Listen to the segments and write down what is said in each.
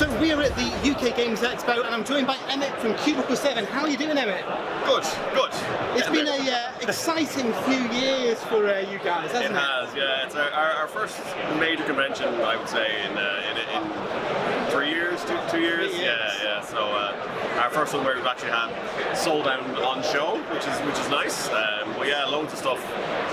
So we are at the UK Games Expo and I'm joined by Emmet from Cubicle 7. How are you doing Emmet? Good, good. It's been a uh, exciting few years for uh, you guys, hasn't it? It has, yeah. It's our, our, our first major convention, I would say, in, uh, in, in three years, two, two years? Yeah, yeah. So uh, our first one where we've actually had Soulbound on show, which is which is nice. Um, but yeah, loads of stuff.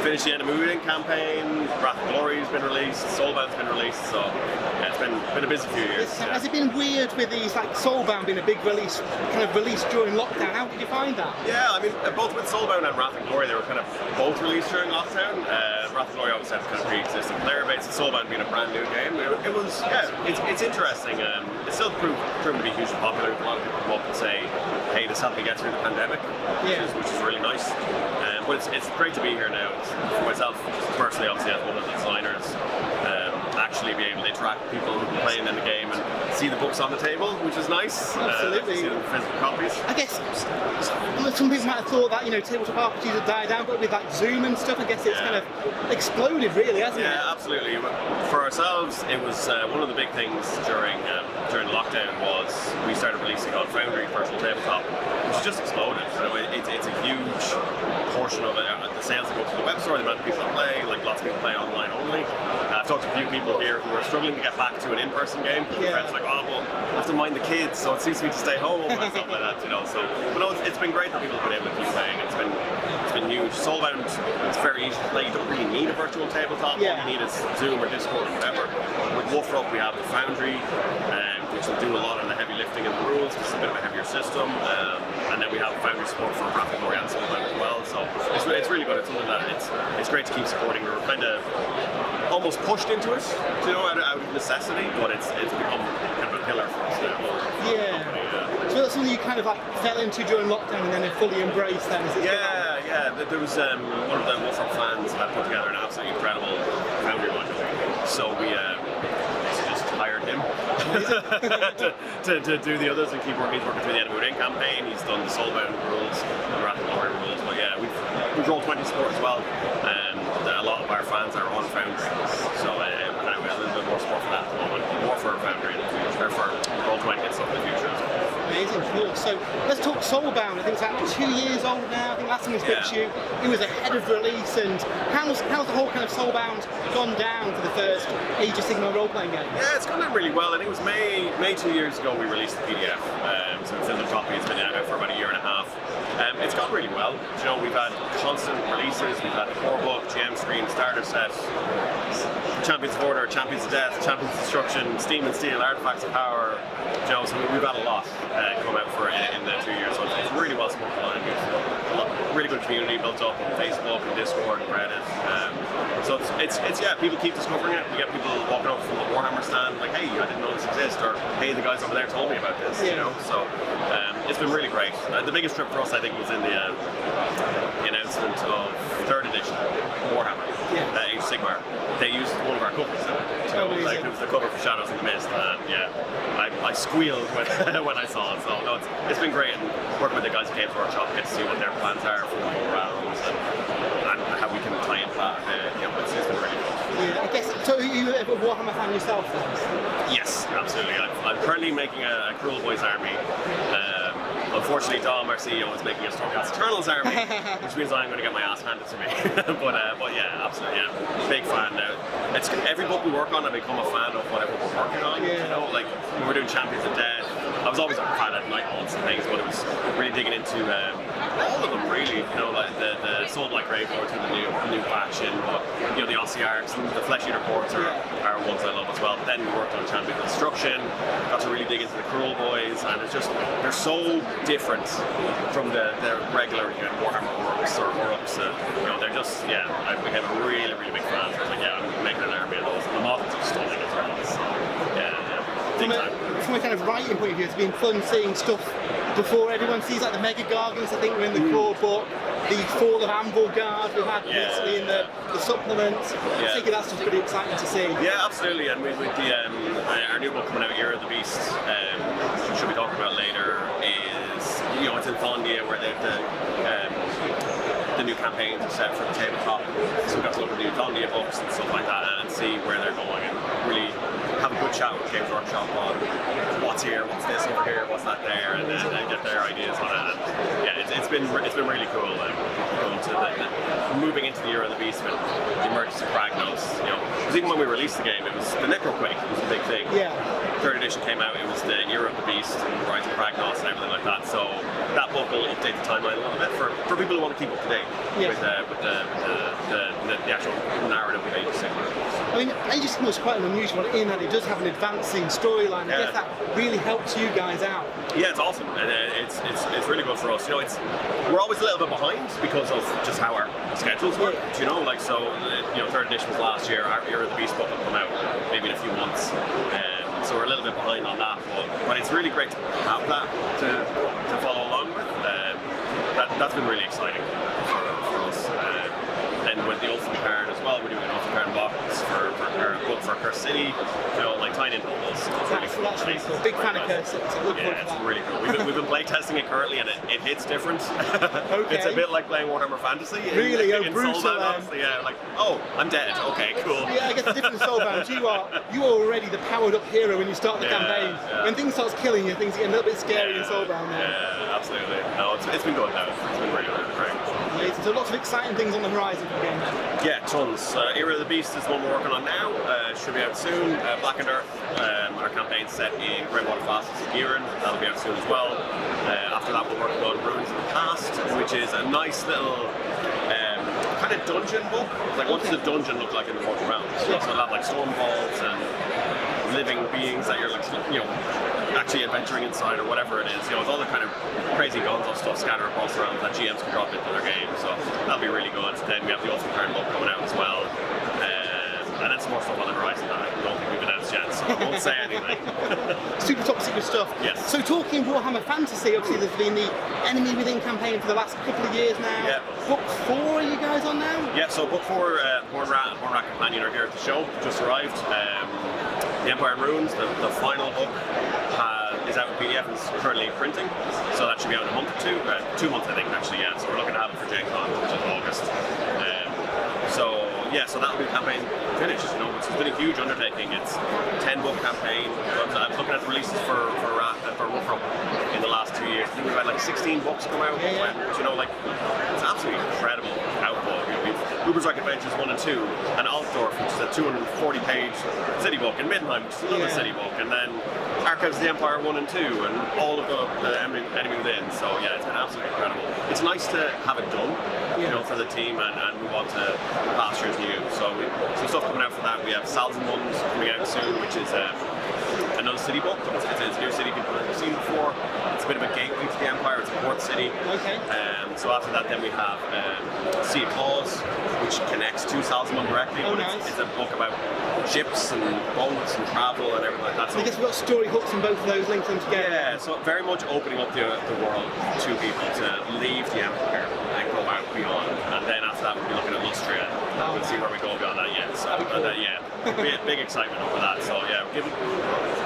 Finished the Enemy Within campaign, Wrath and Glory's been released, Soulbound's been released, so yeah, it's been been a busy few years. It's- yeah. Has it been weird with these like Soulbound being a big release, kind of release during lockdown? How did you find that? Yeah, I mean, uh, both with Soulbound and Wrath and Glory, they were kind of both released during lockdown. Uh, Wrath and Glory obviously has kind of pre-existing player base, and Soulbound being a brand new game, it, it was, yeah, it's, it's interesting. Um, it's still proved, proven to be hugely popular. A lot of people come up and say, hey, this helped me get through the pandemic, Yeah. which, is, which is really nice. Um, but it's, it's great to be here now. It's, for myself, personally, obviously, as one of the designers, actually be able to interact with people playing in the game and see the books on the table, which is nice. Absolutely. Uh, see the physical copies. I guess some people might have thought that you know tabletop RPGs would die down, but with like Zoom and stuff, I guess it's Yeah. kind of exploded, really, hasn't Yeah, it? Yeah, absolutely. For ourselves, it was uh, one of the big things during um, during lockdown was we started releasing on Foundry Virtual Tabletop, which just exploded. So it, it, it's a huge portion of it. Uh, The sales that go to the web store, the amount of people that play, like lots of people play online only. Uh, I've talked to a few people here who are struggling to get back to an in-person game. Yeah. Friends are like, oh, well, I have to mind the kids, so it suits me to stay home and stuff like that, you know. So, but no, it's, it's been great that people have been able to keep playing. It's been it's been huge. Soulbound, it's very easy to play. You don't really need a virtual tabletop. Yeah. All you need is Zoom or Discord or whatever. With WFRP, we have the Foundry, um, which will do a lot of the heavy lifting in the rules. It's a bit of a heavier system, um, and then we have Foundry support for Wrath and Glory and Soulbound as well. So it's, re- it's really good. It's something that it's it's great to keep supporting. We were kind of almost pushed into it, you know, out, out of necessity, but it's it's become kind of a pillar for us now. Yeah. Yeah. So that's something you kind of like fell into during lockdown and then fully embraced. Then? Yeah, yeah. There was um, one of the WFRP fans had put together an absolutely incredible Foundry module. So we um, just hired him to, to, to do the others and keep working. He's working through the Within campaign. He's done the Soulbound rules, the Glory rules. But yeah, we've 20 support as well. And a lot of our fans are on Foundry. So uh, kind of a little bit more support for that at the moment. More for Foundry in the future, or for roll 20 and stuff in the future as well. Amazing, cool. So let's talk Soulbound. I think it's about two years old now. I think last time we spoke to you, it was ahead of release. And how's how's the whole kind of Soulbound gone down for the first Age of Sigmar role-playing game? Yeah, it's gone down really well. I think it was May May two years ago we released the PDF. Um, so it's in the copy. It's been out for about a year and a half. Um, it's gone really well. You know, we've had constant releases. We've had the core book, GM screen, starter set, Champions of Order, Champions of Death, Champions of Destruction, Steam and Steel, Artifacts of Power. You know, so we've had a lot uh, come out for in, in the two years. So it's, really well supported really good community built up on Facebook and Discord and Reddit. Um, so it's, it's, it's yeah, people keep discovering it. We get people walking up from the Warhammer stand like, hey, I didn't know this exists, or hey, the guys over there told me about this. You know, so um, it's been really great. Uh, the biggest trip for us, I think, was in the, uh, announcement of third edition Warhammer, Yeah. uh, Age Sigmar. They used one of our covers. So Oh, it was like it was the cover for Shadows in the Mist, and yeah, squealed when, when I saw it. So no, it's, it's been great, and working with the guys at Games Workshop, get to see what their plans are for the rounds and, and how we can tie into that. Uh, know, it's, it's been really good. Yeah, I guess. So are you a Warhammer fan yourself then? Yes, absolutely. I'm, I'm currently making a, a Kruleboyz army. Um, unfortunately, Dom, our CEO, is making a Stormcast Eternals army, which means I'm going to get my ass handed to me. but uh, but yeah, absolutely, yeah, big fan now. It's every book we work on, I become a fan of whatever we're working on. Yeah. You know, like when we're doing Champions of Death, I was always a fan of Nightbolts and things, but it was really digging into um, all of them really. You know, like the the Soulblight Gravelords with the new new faction, but you know the Ossiarchs and the Flesh-eater Courts are, are ones I love as well. But then we worked on Champion of Destruction, got to really dig into the Kruleboyz, and it's just they're so different from the, the regular you know, Warhammer Orcs or Orcs. Uh, you know, they're just yeah. I became a really really big fan. I was like, yeah, I'm making an army of those. And the models are stunning as well. So yeah, yeah, From a, from a kind of writing point of view, it's been fun seeing stuff before everyone sees like the Mega Gargants. I think were in the core book. The Fall of Anvilgard we've had Mm. Yeah. recently in the, the supplements. I think that's just pretty exciting to see. Yeah, absolutely. And with, with the um, our new book coming out, Year of the Beast, um, which we'll be talking about later, is you know it's in Thondia where they've the um, the new campaigns are set for the tabletop. So we've got to look at the Thondia books and stuff like that and see where they're going and really have chat with Games Workshop on what's here, what's this over here, what's that there, and, and, and get their ideas on it. And yeah, it's, it's been it's been really cool. Um, going to the, the, moving into the era of the beast with the emergence of Kragnos. You know, because even when we released the game, it was the Necroquake was a big thing. Yeah. Third edition came out, it was the era of the beast and Rise of Kragnos and everything like that. So that book will update the timeline a little bit for, for people who want to keep up to date Yeah. with, uh, with the, the, the actual narrative of Age of Sigmar. I mean, Age of Sigmar is quite an unusual one in that it does have an advancing storyline. I guess that really helps you guys out. Yeah, it's awesome, and uh, it's, it's it's really good for us. You know, it's we're always a little bit behind because of just how our schedules work. Yeah. You know, like so, uh, you know, third edition was last year. Our Era of the Beast book will come out maybe in a few months, um, so we're a little bit behind on that. But, but it's really great to have that to, to follow along with. Um, that that's been really exciting for, for us. Um, then with the Ulfenkarn as well, we're doing an Ulfenkarn box for, for our book City. You know, like tying into all those. It's really That's, cool. that's really cool. Big fan of Cursed City, so look forward Yeah, it's really cool. We've been, we've been play testing it currently, and it, it hits different. it's a bit like playing Warhammer Fantasy. in- Really? Oh, in brutal, Soulbound, um, honestly, yeah. Like, oh, I'm dead. Okay, cool. Yeah, I guess the difference Soulbound, you are you are already the powered up hero when you start the Yeah, campaign. yeah. When things starts killing you, things get a little bit scary in Soulbound now. Yeah, absolutely. No, it's, it's been good now. It's been really, really great. Amazing. So lots of exciting things on the horizon for the game. Yeah, tons. Uh, Era of the Beast is one we're working on now. Uh, should be out soon. Uh, Blackened Earth, um, our campaign set in Greywater Fastness in Ghyran. That'll be out soon as well. Uh, after that, we're working on Ruins of the Past, which is a nice little um, kind of dungeon book. Like, what does a dungeon look like in the Mortal Realms? So it'll have like storm vaults and living beings that you're like, you know, actually adventuring inside or whatever it is. You know, with all the kind of crazy gonzo stuff scattered across the realms that GMs can drop into their game. So that'll be really good. Then we have the Ulfenkarn book coming out as well. Um, and then some more stuff on the horizon that I don't think we've announced yet, so I won't say anything. Super top secret stuff. Yes. So talking Warhammer Fantasy, obviously there's been the Enemy Within campaign for the last couple of years now. Yeah. Book four are you guys on now? Yeah, so book four, uh, and Horned Rat Companion are here at the show, just arrived. Um, the Empire Ruins, the, the final book, is out in PDF and is currently printing, so that should be out in a month or two, uh, two months I think actually, yeah, so we're looking to have it for Gen Con, which is August. Um, so yeah, so that'll be campaign finished, you know, which has been a huge undertaking. It's a 10 book campaign, but I'm looking at releases for, for Rat and for WFRP in the last two years. I think we've had like 16 books come out, Yeah, yeah. and, you know, like, it's absolutely incredible output. Ubersreik Adventures 1 and 2, and Altdorf, which is a 240 page city book, and Middenheim, which is another Yeah. city book, and then Archives of the Empire 1 and 2, and all of the, the enemy, enemy within. So yeah, it's been absolutely incredible. It's nice to have it done, you know, for the team and, and move on to pastures new. So we, some stuff coming out for that. We have Salzenmund coming out soon, which is uh, another city book. It's, it's, it's a new city people haven't seen before. It's a bit of a gateway to the Empire. It's a port city. Okay. Um, so after that, then we have um, Sea of which connects to Salzenmund directly. Oh, but nice. it's, it's a book about ships and boats and travel and everything like that. So I guess we've got story hooks in both of those, linking them together. Yeah, so very much opening up the, the world to people to leave the Empire and go out beyond. And then after that, we'll be looking at Lustria. Oh. We'll see where we go beyond that yet. So, That'd be cool. uh, yeah, big, big excitement over that. So, yeah, giving,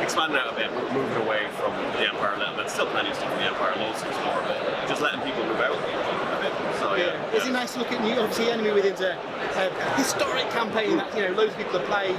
expanding out a bit, moving away from the Empire a little bit. Still plenty of stuff in the Empire, loads explore, but just letting people move out. So, yeah. Yeah. Is it nice to look at new, obviously Enemy Within's a, a historic campaign that you know loads of people have played.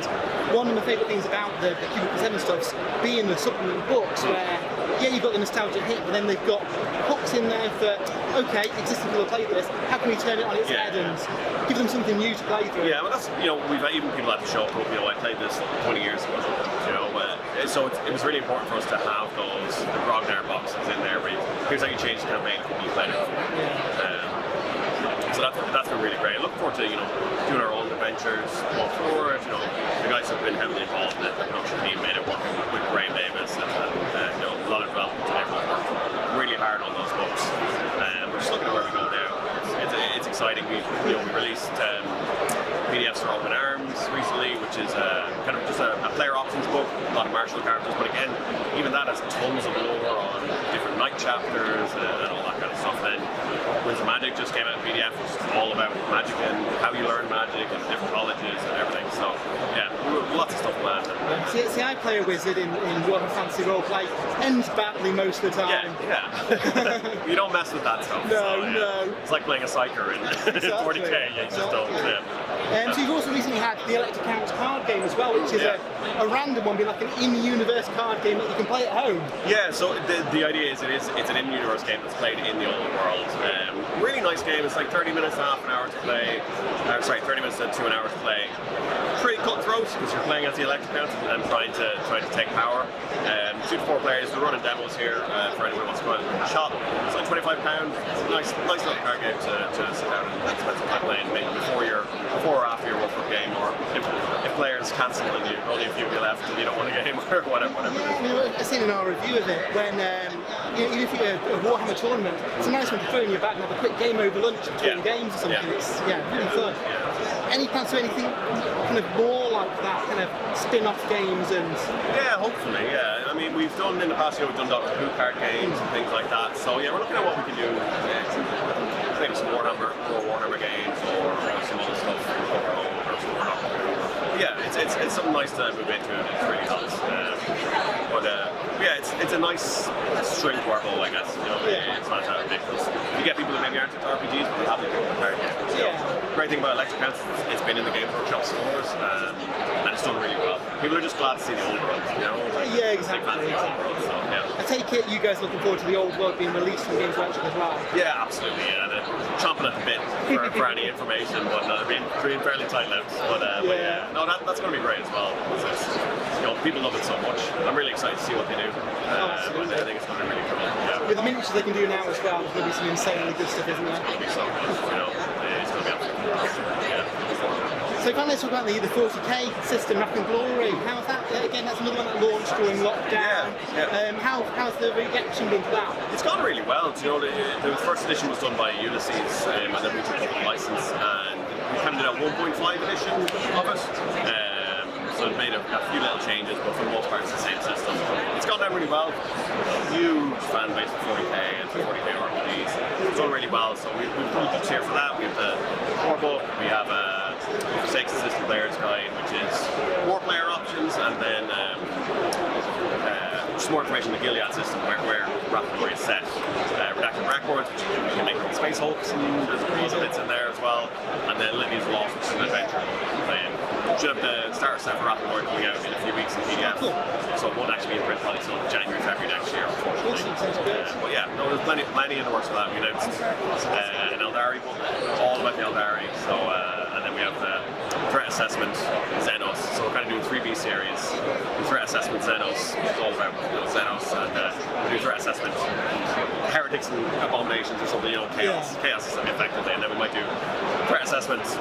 One of my favourite things about the, the Cubicle 7 stuffs being the supplement books where yeah you've got the nostalgia hit but then they've got hooks in there for okay, existing people have played this, how can we turn it on its Yeah. head and give them something new to play through? Yeah, well, that's you know we've even people at the show up. You know, I played this 20 years ago. You know, uh, so it's, it was really important for us to have those the boxes in there. Where you, here's how you change the campaign you played it. before. Um, that's that's been really great. I look forward to you know doing our own adventures, going forward. You know, the guys have been heavily involved in. The production team made it working with, Graeme Davis and, and uh, you know a lot of development and everyone worked really hard on those books. Um, we're just looking at where we go now. It's, it's, exciting. We you know we released. Um, PDFs for Open Recently, which is uh, kind of just a, a player options book, a lot of martial characters, but again, even that has tons of lore on different night chapters and, and all that kind of stuff. Then Winds of Magic just came out in PDF, which is all about magic and how you learn magic and different colleges and everything. So yeah, lots of stuff planned. See, see, I play a wizard in, in Warhammer Fantasy Roleplay, ends badly most of the time. yeah. yeah. you don't mess with that stuff. No, so, yeah. no. It's like playing a psyker in Exactly. 40k. yeah, You just don't. Exactly. Yeah. Um, so you've also recently had the Elector Counts card game as well, which is Yeah. a, a random one, being like an in-universe card game that you can play at home. Yeah, so the, the idea is it is it's an in-universe game that's played in the old world. Um, really nice game. It's like 30 minutes, half an hour to play. Uh, sorry, 30 minutes to to an hour to play. Pretty cutthroat because you're playing as the Elector Counts and trying to trying to take power. Um, two to four players. We're running demos here uh, for anyone who wants to go out and shop. It's like 25 pounds. Nice, nice little card game to, to sit down and spend some time playing. Maybe before your before or after your World Cup game, or if, if players cancel and you only a few of you left and you don't want a game or whatever. whatever. Yeah, I've seen in our review of it when um, even if you're a Warhammer tournament, it's a nice one to throw in your bag and have a quick game over lunch between Yeah. games or something. Yeah. It's yeah, really fun. Any plans to anything kind of more like that, kind of spin-off games and Yeah, hopefully, yeah. I mean, we've done in the past, you know, we've done Doctor Who card games and things like that. So yeah, we're looking at what we can do. Maybe uh, some Warhammer, more Warhammer games, or some other stuff. Or Who. Yeah, it's, it's, it's something nice to move into. and It's really nice. Um, but uh, yeah, it's it's a nice string to our bow, I guess. You know, Yeah. it's not that because you get people that maybe aren't into RPGs, but they have the card games. You know, Yeah. Great thing about Electric House is it's been in the Games Workshop stores um, and it's done really well. People are just glad to see the old world, you know? Like, Yeah, exactly, the old world, so. I take it you guys looking forward to the old world being released from Games Workshop as well. Yeah, absolutely. Yeah, they're chomping at the bit for, for any information, but no, they're being, being fairly tight-lipped. But, uh, but Yeah. yeah, no, that, that's going to be great as well. It's, you know, people love it so much. I'm really excited to see what they do. Uh, Absolutely. but I think it's going to be really cool. Yeah. With the miniatures they can do now as well, there's going to be some insanely good stuff, isn't there? It's going to be so good, you know. It's going to be absolutely fantastic. Yeah. So finally, let's talk about the, the 40k system, Wrath and Glory. How's that? Again, that's another one that launched during lockdown. Yeah, yeah. Um, how, how's the reaction been to that? It's gone really well. You know, the, the first edition was done by Ulisses, um, and then we took over the license, and we of did a 1.5 edition of it. Um, so it made a, a few little changes, but for the most part, it's the same system. It's gone down really well. Huge fan base for 40k and for 40k RPGs. It's done really well. So we, we've put books here for that. We have the core book. We have a Forsaken System Player's Guide, which is more player options, and then. Um, uh, just more information on the Gilead system where, where Raptor is set. Uh, redacted records, which you can make with Space Hulks, and there's a couple bits in there as well. And then Lydia's Lost, which is an adventure playing. Should have the starter set for Raptor coming out in a few weeks in PDF. Cool. So it won't actually be in print probably until January, February next year, unfortunately. Uh, but yeah, no, there's plenty, plenty in the works for that. We announced uh, an Eldari book, all about the Eldari. So, uh, and then we have the threat assessment, Xenos. So we're kind of doing 3B series. Threat assessment, Xenos, is all about Xenos, and uh, we do threat assessment, heretics and abominations or something, you know, chaos, Yeah. chaos effectively, and then we might do threat assessments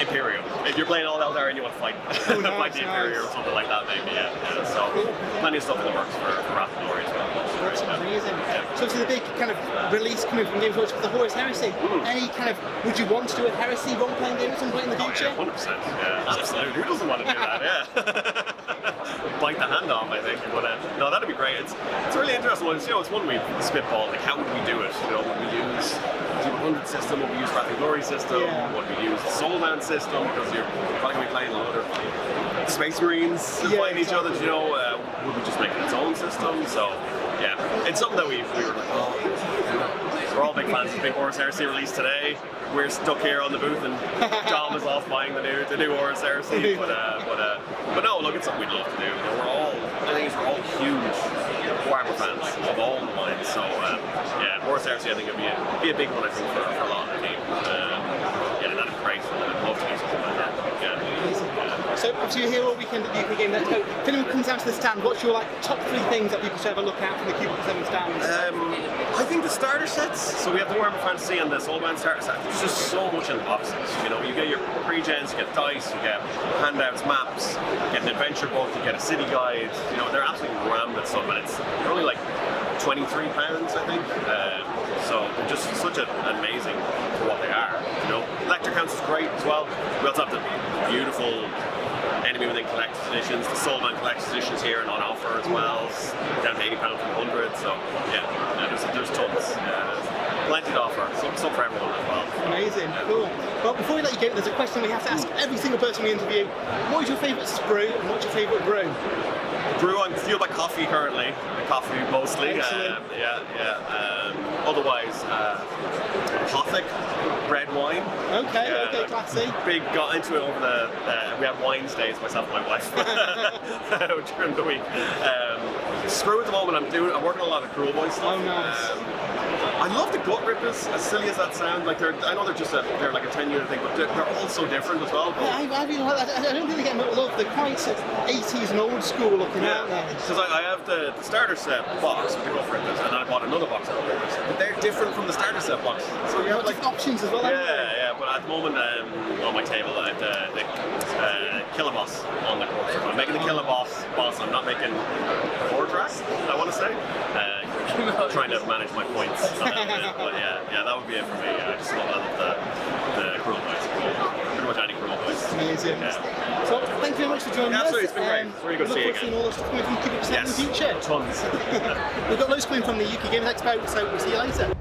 Imperium. If you're playing all Eldari and you want to fight, Oh, fight nice, the Imperium nice. or something like that, maybe, yeah. yeah. So plenty of stuff in the works for, for Wrath and Glory as well. That's amazing. Yeah. So obviously the big kind of release coming from Games Workshop, the Horus Heresy. Hmm. Any kind of, would you want to do a Heresy role-playing game at some point in the Oh, future? yeah, 100%. Yeah, absolutely. Who doesn't want to do that? Yeah. Bite the hand off, I think. But uh, no, that'd be great. It's it's really interesting one. It's, you know, it's one we spitball. Like, how would we do it? You know, would we use the 100 system? Would we use Wrath and Glory system? Yeah. Would we use the Soulbound system? Because you're probably going to be playing a lot of Space Marines Yeah, fighting each other. You know, uh, would we just make it its own system? So, yeah, it's something that we we were like, oh. We're all big fans of Big Horus Heresy released today. We're stuck here on the booth, and Dom is off buying the new the new Horus Heresy. But uh, but uh, but no, look, it's something we'd love to do. You know, we're all I think we're all huge Warhammer fans of all the lines. So um, yeah, Horus Heresy I think would be a, be a big one I think for, for a lot of the team. Um, yeah, that'd be great. I'd love to do something like that. Yeah. yeah. So obviously you're here all weekend at the UK Games Expo. If anyone comes down to the stand, what's your like top three things that people should a look at from the Cubicle 7 stands? Um, I think the starter sets. So we have the Warhammer Fantasy and the Soulbound starter set. There's just so much in the boxes. You know, you get your pre-gens, you get dice, you get handouts, maps, you get an adventure book, you get a city guide. You know, they're absolutely rammed with stuff, and it's they're only like 23 pounds, I think. Um, so just such an amazing for what they are. You know, Elector Counts is great as well. We also have the beautiful Enemy Within collector's editions, the Soulbound collector's editions here and on offer as well, down to eighty pound from hundred. So yeah, there's, there's tons. Yeah, to offer. Some, some for everyone as well. Amazing, cool. Well, before we let you go, there's a question we have to ask every single person we interview. What is your favourite sprue and what's your favourite brew? Brew, I'm fueled by coffee currently. Coffee mostly. Um, yeah, yeah. Um, otherwise, uh, red wine. Okay, Yeah, okay, classy. Big got into it over the. Uh, we had wines days myself and my wife during the week. Um, screw at the moment. I'm doing. I'm working on a lot of cruel boy stuff. Oh, nice. Um, I love the gut rippers, as silly as that sounds. Like they're, I know they're just a, they're like a ten unit thing, but they're, they're all so different as well. I, I, really like that. I don't think they get much love. They're quite 80s and old school looking, Yeah, because I, I have the, the starter set box with the gut rippers, and I bought another box of gut rippers, but they're different from the starter set box. So you have like options as well. Yeah, yeah, but at the moment um, on my table, I have the, the uh, Killaboss on the course. I'm making the Killaboss, boss. I'm not making Fordrass, I want to say. Uh, trying to manage my points a bit, but yeah, yeah, that would be it for me. I just love, I love the, the Kruleboyz. Pretty much any Kruleboyz. Amazing. Yeah. So, thank you very much for joining Yeah, us. absolutely, it's been great. Um, It's really good to see you forward to seeing again. all the stuff coming from Cubicle 7 Yes, in the future. tons. We've got loads coming from the UK Games Expo, so we'll see you later.